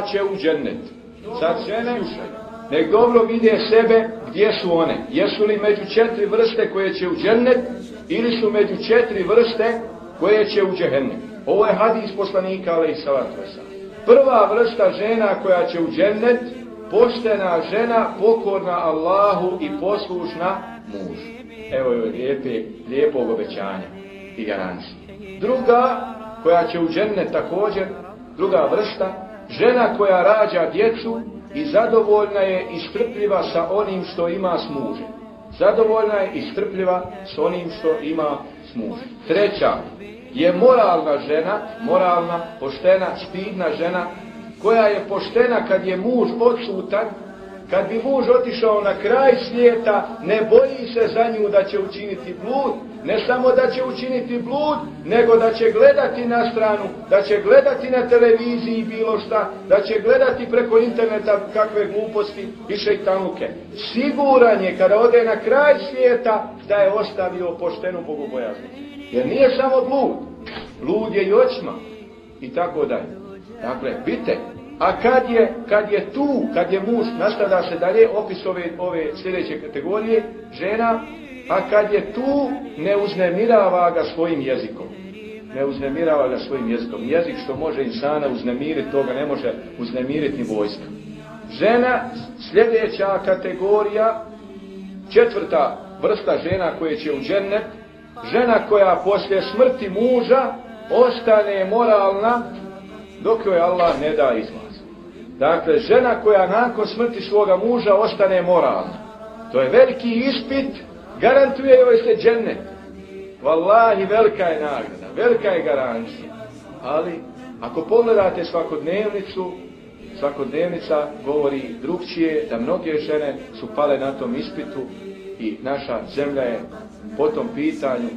će u džennet. Sad žene, nek dobro vide sebe gdje su one. Jesu li među četiri vrste koje će u džennet ili su među četiri vrste koje će u džehennem. Ovo je hadis poslanika, ali i Prva vrsta žena koja će u džennet, poštena žena, pokorna Allahu i poslušna mužu. Evo je lijepe, lijepog obećanja i garancije. Druga, koja će u džennet također, druga vrsta, žena koja rađa djecu i zadovoljna je i strpljiva sa onim što ima s mužem. Zadovoljna je i strpljiva s onim što ima s mužem. Treća je moralna žena, moralna, poštena, stidna žena, koja je poštena kad je muž odsutan, kad bi muž otišao na kraj svijeta, ne boji se za nju da će učiniti blud, ne samo da će učiniti blud, nego da će gledati na stranu, da će gledati na televiziji bilo šta, da će gledati preko interneta kakve gluposti i šeitanuke. Siguran je kada ode na kraj svijeta da je ostavio poštenu bogobojaznu. Jer nije samo blud, blud je i očma i tako dalje. Dakle, bite, a kad je, kad je tu, kad je muž, nastavlja se dalje opis ove, ove sljedeće kategorije, žena, a kad je tu, ne uznemirava ga svojim jezikom. Ne uznemirava ga svojim jezikom. Jezik što može insana uznemiriti, toga ne može uznemiriti ni vojska. Žena, sljedeća kategorija, četvrta vrsta žena koje će u džennet, žena koja poslije smrti muža ostane moralna dok joj Allah ne da izlaz. Dakle, žena koja nakon smrti svoga muža ostane moralna. To je veliki ispit, garantuje joj se džennet. Wallahi, velika je nagrada, velika je garancija. Ali, ako pogledate svakodnevnicu, svakodnevnica govori drugčije, da mnoge žene su pale na tom ispitu i naša zemlja je po tom pitanju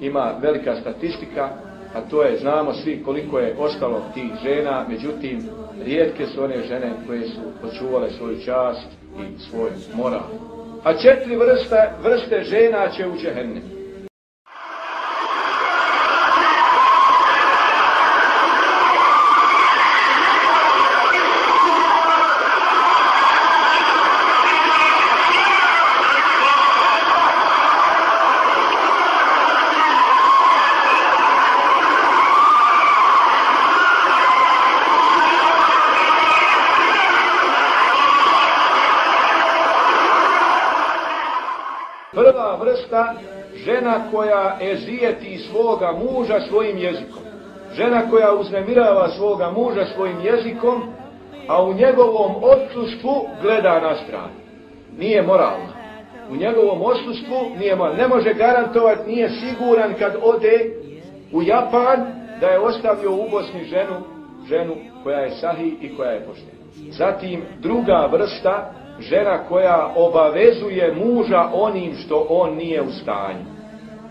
ima velika statistika, a to je, znamo svi koliko je ostalo tih žena, međutim, rijetke su one žene koje su očuvale svoju čast i svoj moral. A četiri vrste, vrste žena će u džehennem. Žena koja ezijeti svoga muža svojim jezikom. Žena koja uznemirava svoga muža svojim jezikom, a u njegovom odsustvu gleda na stranu. Nije moralna. U njegovom odsustvu nije moralna. Ne može garantovati, nije siguran kad ode u Japan da je ostavio u Bosni ženu, ženu koja je sahi i koja je poštena. Zatim druga vrsta, žena koja obavezuje muža onim što on nije u stanju.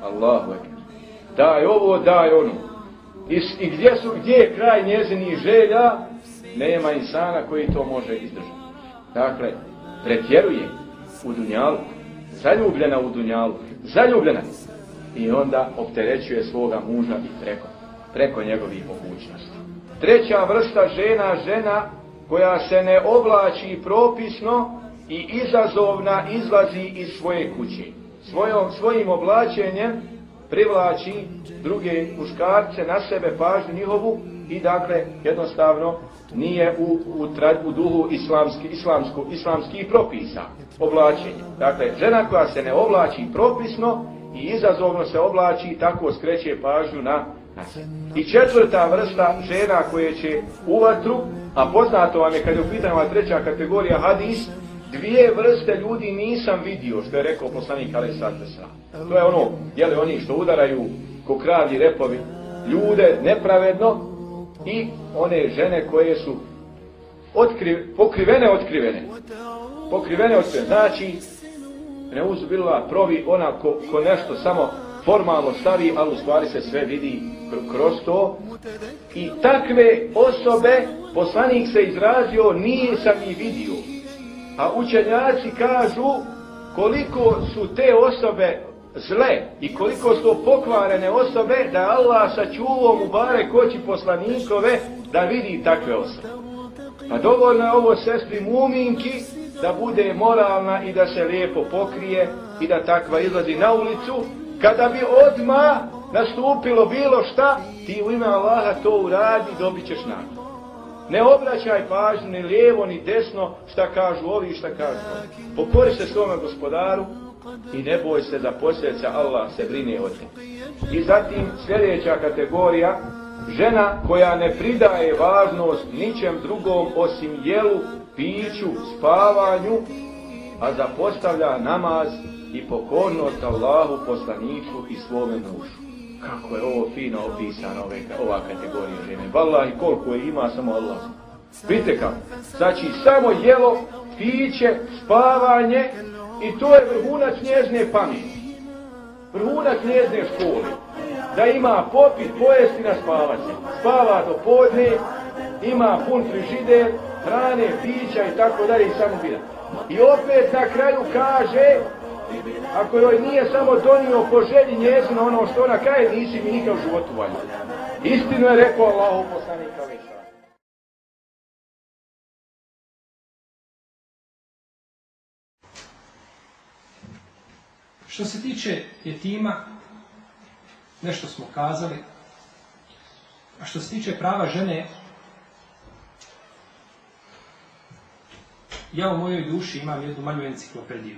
Allahu Daj ovo, daj ono. I, I, gdje su, gdje je kraj njezinih želja? Nema insana koji to može izdržati. Dakle, pretjeruje u dunjalu, zaljubljena u dunjalu, zaljubljena. I onda opterećuje svoga muža i preko, preko njegovih mogućnosti. Treća vrsta žena, žena koja se ne oblači propisno i izazovna izlazi iz svoje kuće svojom, svojim oblačenjem privlači druge muškarce na sebe pažnju njihovu i dakle jednostavno nije u, u, u duhu islamski, islamsku, islamskih propisa oblačenje. Dakle, žena koja se ne oblači propisno i izazovno se oblači tako skreće pažnju na I četvrta vrsta žena koje će u vatru, a poznato vam je kad je u pitanju treća kategorija hadis, dvije vrste ljudi nisam vidio, što je rekao poslanik Ali To je ono, jeli oni što udaraju ko kravlji repovi ljude nepravedno i one žene koje su pokrivene otkrivene. Pokrivene otkrivene. Znači, ne uzbila provi ona ko, ko nešto samo formalno stavi, ali u stvari se sve vidi kroz to. I takve osobe poslanik se izrazio, nije sam ih vidio. A učenjaci kažu koliko su te osobe zle i koliko su pokvarene osobe da Allah sačuvao mu bare koći poslanikove da vidi takve osobe. Pa dovoljno je ovo sestri muminki da bude moralna i da se lijepo pokrije i da takva izlazi na ulicu. Kada bi odma nastupilo bilo šta, ti u ime Allaha to uradi dobit ćeš nakon. Ne obraćaj pažnju ni lijevo ni desno šta kažu ovi šta kažu. Pokori se svome gospodaru i ne boj se da posljedica Allah se brine o te. I zatim sljedeća kategorija, žena koja ne pridaje važnost ničem drugom osim jelu, piću, spavanju, a zapostavlja namaz i pokornost Allahu, poslaniku i svome mužu. Kako je ovo fino opisano ove, ova kategorija žene. Vallahi koliko je ima samo Allah. Vidite kako. Znači samo jelo, piće, spavanje i to je vrhunac njezne pameti. Vrhunac njezne škole. Da ima popit, pojesti na spavanje. Spava do podne, ima pun frižider, hrane, pića i tako dalje i samo bira. I opet na kraju kaže ako joj nije samo donio po želji njezino ono što ona kaje, nisi mi nikad u životu valja. Istinu je rekao Allahu poslanika Veša. Što se tiče jetima, nešto smo kazali, a što se tiče prava žene, ja u mojoj duši imam jednu manju enciklopediju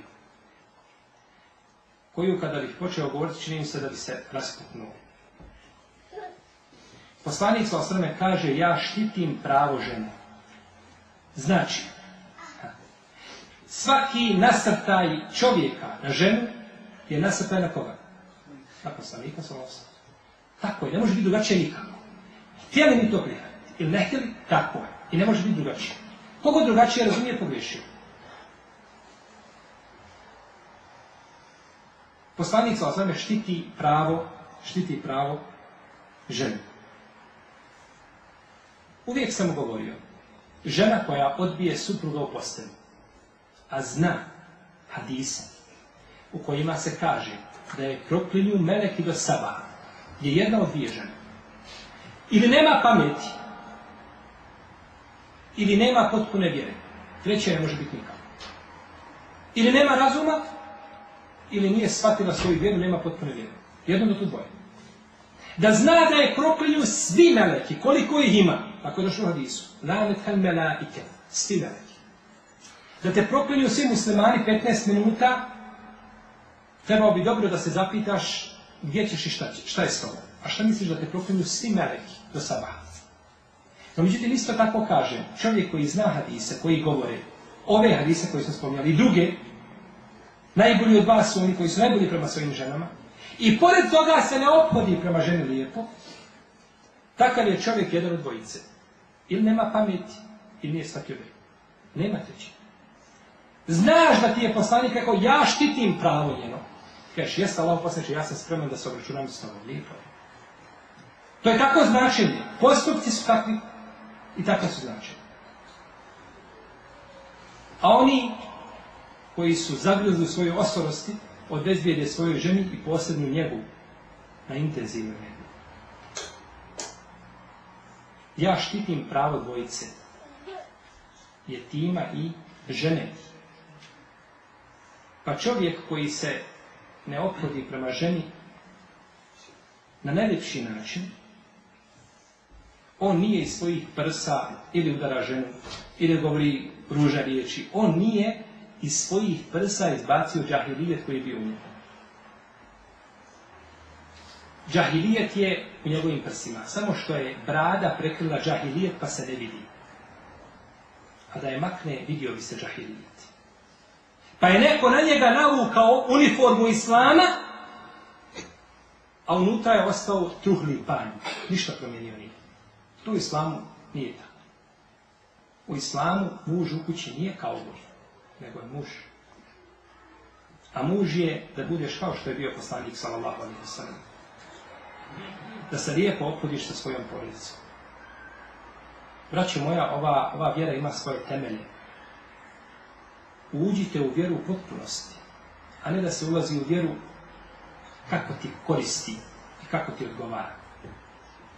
koju kada bih počeo govoriti čini se da bi se rasputnuo. Poslanik sa osrme kaže ja štitim pravo žene. Znači, svaki nasrtaj čovjeka na ženu je nasrtaj na koga? Na poslanika sa osrme. Tako je, ne može biti drugačije nikako. Htjeli mi to prihvatiti ili ne htjeli, tako je. I ne može biti drugačije. Kogo drugačije razumije, pogriješio. Poslanik sa osvrame štiti pravo, štiti pravo žene. Uvijek sam govorio, žena koja odbije supruga u postelju, a zna hadisa u kojima se kaže da je proklinju meleki do saba, je jedna od dvije žene. Ili nema pameti, ili nema potpune vjere. Treće ne može biti nikako. Ili nema razuma, ili nije shvatila svoju vjeru, nema potpune vjeru. Jedno do tu dvoje. Da zna da je proklinju svi meleki, koliko ih ima, ako je došlo u hadisu. Lanet hal melaike, svi meleki. Da te proklinju svi muslimani 15 minuta, trebao bi dobro da se zapitaš gdje ćeš i šta, će, šta je s tobom. A šta misliš da te proklinju svi meleki do sabaha? No, međutim, isto tako kaže, čovjek koji zna hadise, koji govore, ove hadise koje smo spominjali, i druge, Najbolji od vas su oni koji su najbolji prema svojim ženama. I pored toga se ne ophodi prema ženi lijepo. Takav je čovjek jedan od dvojice. Ili nema pameti, ili nije shvatio. Nema treći. Znaš da ti je poslanik rekao, ja štitim pravo njeno. Kažeš, jes Allah poslaniče, ja sam spreman da se obračunam s tobom. Lijepo je. To je tako značenje. Postupci su takvi i takva su značenje. A oni koji su zagrizli u svojoj osorosti, odbezbijede svojoj ženi i posebnu njegu na intenzivnu njegu. Ja štitim pravo dvojice, jetima i žene. Pa čovjek koji se ne ophodi prema ženi na najljepši način, on nije iz svojih prsa ili udara ženu, ili govori ruža riječi. On nije iz svojih prsa izbacio džahilijet koji je bio u njemu. Džahilijet je u njegovim prsima. Samo što je brada prekrila džahilijet pa se ne vidi. A da je makne, vidio bi se džahilijet. Pa je neko na njega navukao uniformu islama, a unutra je ostao truhli panj. Ništa promijenio nije. To u islamu nije tako. U islamu muž u kući nije kao boj nego je muž. A muž je da budeš kao što je bio poslanik sallallahu alaihi wa Da se lijepo opodiš sa svojom porodicom. Braćo moja, ova, ova vjera ima svoje temelje. Uđite u vjeru u potpunosti, a ne da se ulazi u vjeru kako ti koristi i kako ti odgovara.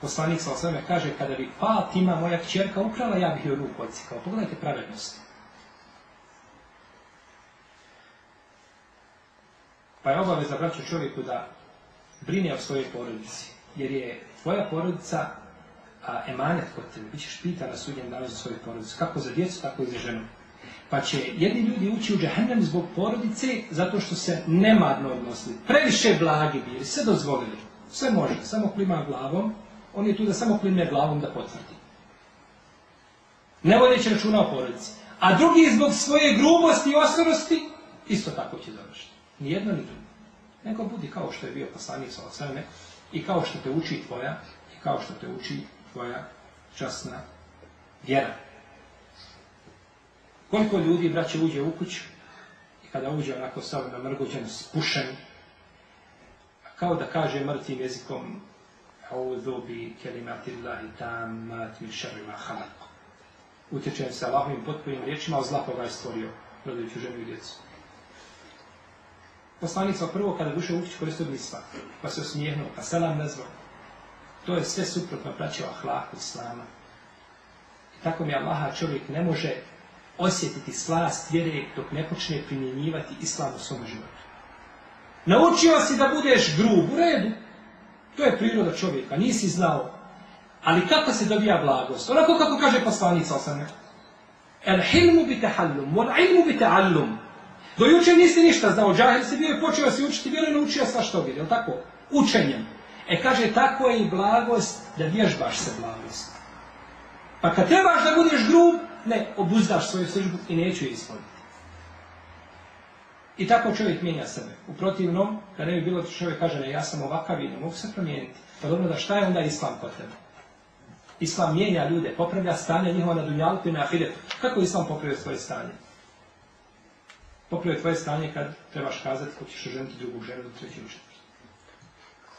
Poslanik sa osvrame kaže, kada bi Fatima, moja kćerka, ukrala, ja bih joj ruku odsikao. Pogledajte pravednost. Pa je obaveza, braću čovjeku, da brine o svojoj porodici. Jer je tvoja porodica a, emanet kod tebe. Bićeš pitan na sudnjem danu za svoju porodicu. Kako za djecu, tako i za ženu. Pa će jedni ljudi ući u džehennem zbog porodice zato što se nemarno odnosili. Previše blagi bili, sve dozvolili. Sve može, samo klima glavom. On je tu da samo klimne glavom da potvrdi. Ne vodeći računa o porodici. A drugi zbog svoje grubosti i ostrosti isto tako će završiti. Ni jedno ni drugo. Nego budi kao što je bio poslanik sa osvrame i kao što te uči tvoja i kao što te uči tvoja časna vjera. Koliko ljudi, braće, uđe u kuću i kada uđe onako sav namrguđen, spušen, kao da kaže mrtvim jezikom Audhu bi kelimati Allahi tammat min šerri ma halak. Utječem se Allahovim potpunim riječima, a zla koga je stvorio, rodajuću ženu i djecu. Poslanica prvo kada duše u kuću koristio blisa, pa se osmijehnuo, pa selam nazvao. To je sve suprotno praćao ahlaku islama. I tako mi Allaha čovjek ne može osjetiti slast vjere dok ne počne primjenjivati islam u svom životu. Naučio si da budeš grub, u redu. To je priroda čovjeka, nisi znao. Ali kako se dobija blagost? Onako kako kaže poslanica osame. El hilmu bi tehallum, wal ilmu bi teallum. Do jučer nisi ništa znao, džahil si bio i počeo si učiti vjeru i naučio svašta o vjeri, je tako? Učenjem. E kaže, tako je i blagost da vježbaš se blagost. Pa kad trebaš da budeš grub, ne, obuzdaš svoju službu i neću je. I tako čovjek mijenja sebe. U protivnom, kad ne bi bilo čovjek kaže, ne, ja sam ovakav i ne mogu se promijeniti. Pa dobro, da šta je onda islam kod tebe? Islam mijenja ljude, popravlja stanje njihova na dunjalku i na ahiretu. Kako islam popravlja svoje stanje? Popravlja tvoje stanje kad trebaš kazati ko ćeš oženiti drugu ženu treći učet.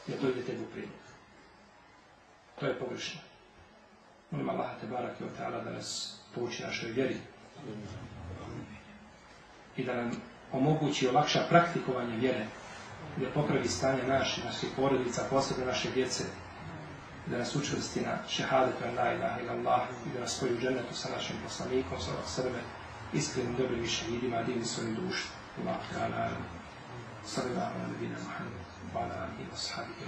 Jer to ide tebi u. To je pogrešno. Molim Allaha te barak i ta'ala da nas pouči našoj vjeri. I da nam omogući olakša praktikovanje vjere. Da popravi stanje naše, naših porodica, posebno naše djece. Da nas učvrsti na šehadetu la ilaha illallah i da nas spoji u džennetu sa našim poslanikom, sa srbe, iskrenim dobrim šehidima, divni svojim dušom. Allah ta'ala, sallallahu ala nabina Muhammed, wa ala alihi wa sahabihi